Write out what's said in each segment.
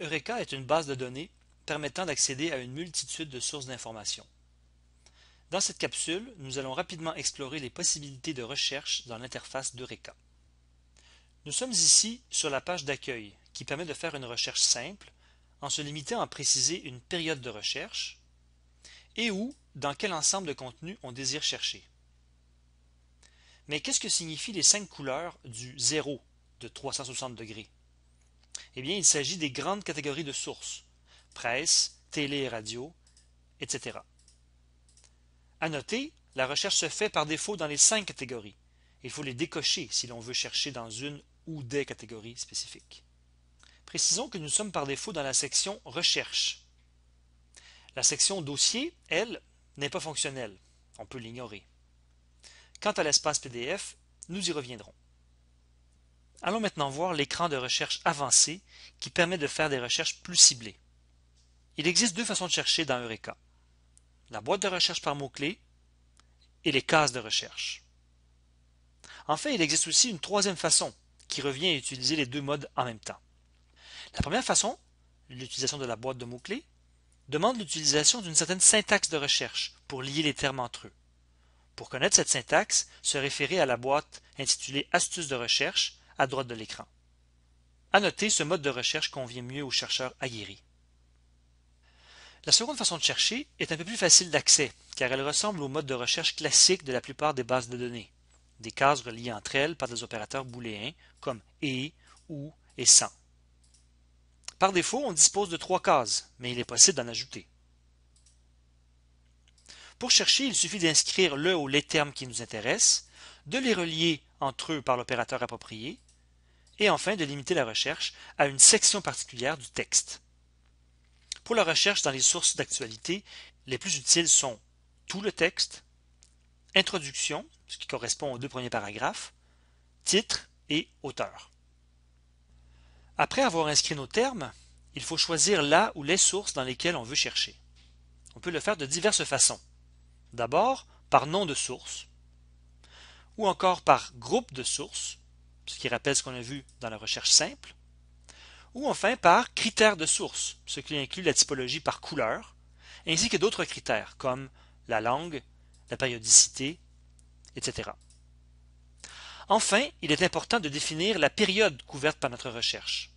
Eureka est une base de données permettant d'accéder à une multitude de sources d'informations. Dans cette capsule, nous allons rapidement explorer les possibilités de recherche dans l'interface d'Eureka. Nous sommes ici sur la page d'accueil qui permet de faire une recherche simple en se limitant à préciser une période de recherche et ou dans quel ensemble de contenu on désire chercher. Mais qu'est-ce que signifient les cinq couleurs du 0 de 360 degrés? Eh bien, il s'agit des grandes catégories de sources presse, télé radio, etc. À noter, la recherche se fait par défaut dans les cinq catégories. Il faut les décocher si l'on veut chercher dans une ou des catégories spécifiques. Précisons que nous sommes par défaut dans la section Recherche. La section Dossier, elle, n'est pas fonctionnelle. On peut l'ignorer. Quant à l'espace PDF, nous y reviendrons. Allons maintenant voir l'écran de recherche avancé qui permet de faire des recherches plus ciblées. Il existe deux façons de chercher dans Eureka. La boîte de recherche par mots-clés et les cases de recherche. Enfin, il existe aussi une troisième façon qui revient à utiliser les deux modes en même temps. La première façon, l'utilisation de la boîte de mots-clés, demande l'utilisation d'une certaine syntaxe de recherche pour lier les termes entre eux. Pour connaître cette syntaxe, se référer à la boîte intitulée Astuces de recherche à droite de l'écran. À noter, ce mode de recherche convient mieux aux chercheurs aguerris. La seconde façon de chercher est un peu plus facile d'accès, car elle ressemble au mode de recherche classique de la plupart des bases de données. Des cases reliées entre elles par des opérateurs booléens comme et, ou et sans. Par défaut, on dispose de trois cases, mais il est possible d'en ajouter. Pour chercher, il suffit d'inscrire le ou les termes qui nous intéressent, de les relier entre eux par l'opérateur approprié, et enfin de limiter la recherche à une section particulière du texte. Pour la recherche dans les sources d'actualité, les plus utiles sont tout le texte, introduction, ce qui correspond aux deux premiers paragraphes, titre et auteur. Après avoir inscrit nos termes, il faut choisir la ou les sources dans lesquelles on veut chercher. On peut le faire de diverses façons. D'abord, par nom de source, ou encore par groupe de sources, ce qui rappelle ce qu'on a vu dans la recherche simple, ou enfin par critères de source, ce qui inclut la typologie par couleur, ainsi que d'autres critères comme la langue, la périodicité, etc. Enfin, il est important de définir la période couverte par notre recherche.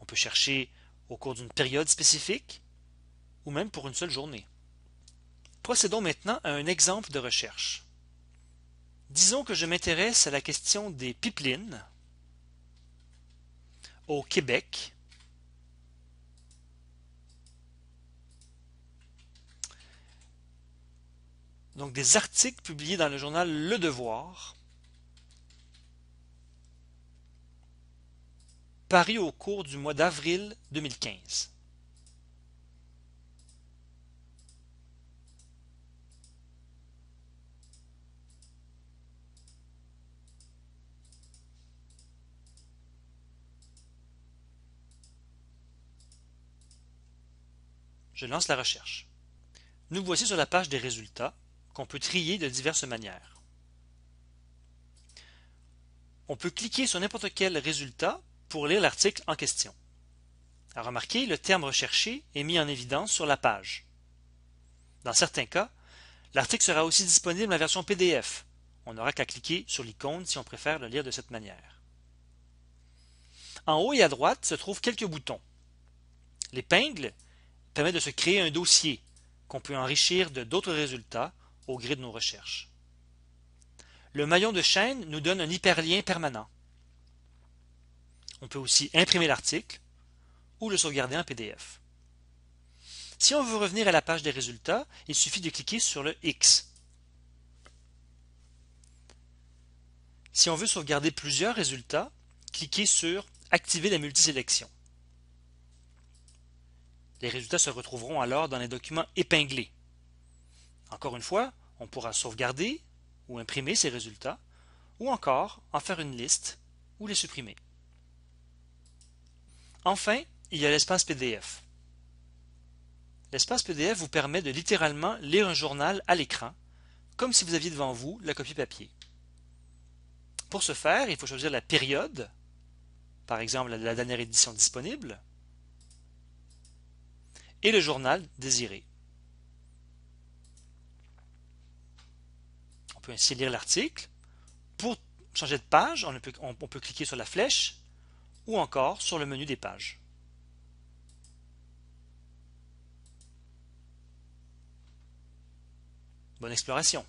On peut chercher au cours d'une période spécifique ou même pour une seule journée. Procédons maintenant à un exemple de recherche. Disons que je m'intéresse à la question des pipelines au Québec. Donc des articles publiés dans le journal Le Devoir paru au cours du mois d'avril 2015. Je lance la recherche. Nous voici sur la page des résultats qu'on peut trier de diverses manières. On peut cliquer sur n'importe quel résultat pour lire l'article en question. À remarquer, le terme recherché est mis en évidence sur la page. Dans certains cas, l'article sera aussi disponible en version PDF. On n'aura qu'à cliquer sur l'icône si on préfère le lire de cette manière. En haut et à droite se trouvent quelques boutons. L'épingle permet de se créer un dossier qu'on peut enrichir de d'autres résultats au gré de nos recherches. Le maillon de chaîne nous donne un hyperlien permanent. On peut aussi imprimer l'article ou le sauvegarder en PDF. Si on veut revenir à la page des résultats, il suffit de cliquer sur le X. Si on veut sauvegarder plusieurs résultats, cliquez sur Activer la multisélection. Les résultats se retrouveront alors dans les documents épinglés. Encore une fois, on pourra sauvegarder ou imprimer ces résultats, ou encore en faire une liste ou les supprimer. Enfin, il y a l'espace PDF. L'espace PDF vous permet de littéralement lire un journal à l'écran, comme si vous aviez devant vous la copie papier. Pour ce faire, il faut choisir la période, par exemple la dernière édition disponible, et le journal désiré. On peut ainsi lire l'article. Pour changer de page, on peut, cliquer sur la flèche ou encore sur le menu des pages. Bonne exploration